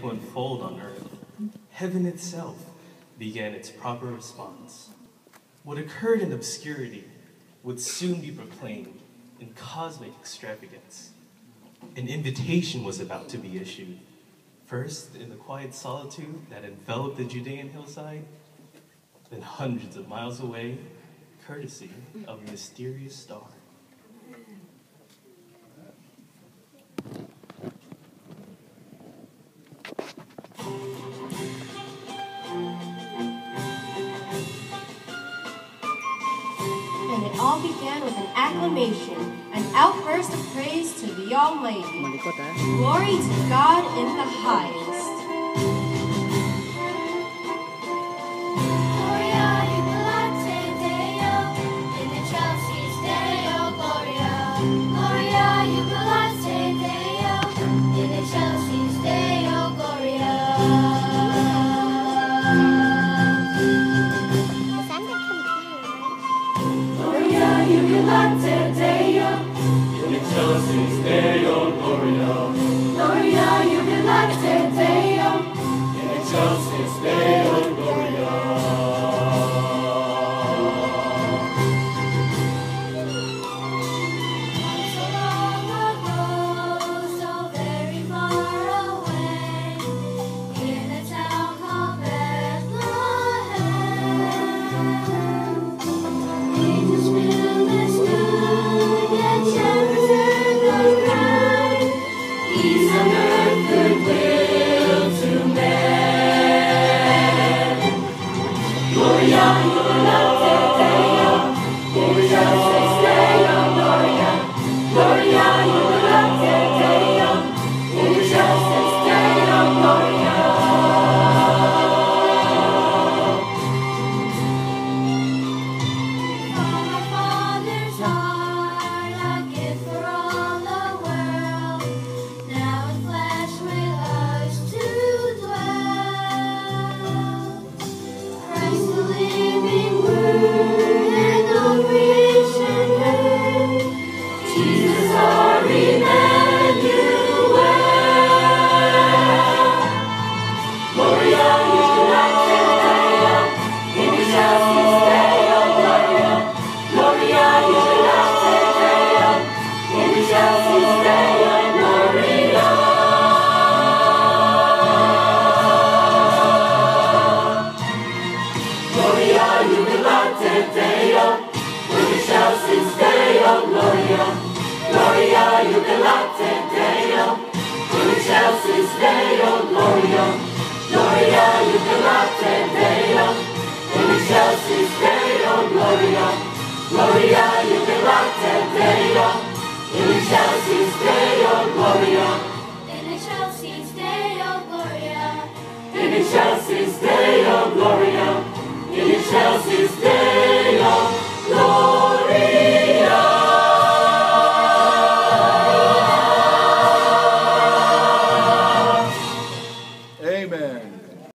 to unfold on earth, heaven itself began its proper response. What occurred in obscurity would soon be proclaimed in cosmic extravagance. An invitation was about to be issued, first in the quiet solitude that enveloped the Judean hillside, then hundreds of miles away, courtesy of a mysterious star. And all began with an acclamation, an outburst of praise to the Almighty. Glory to God in the highest. Gloria jubilate Deo, in excelsis Deo Gloria. Gloria Deo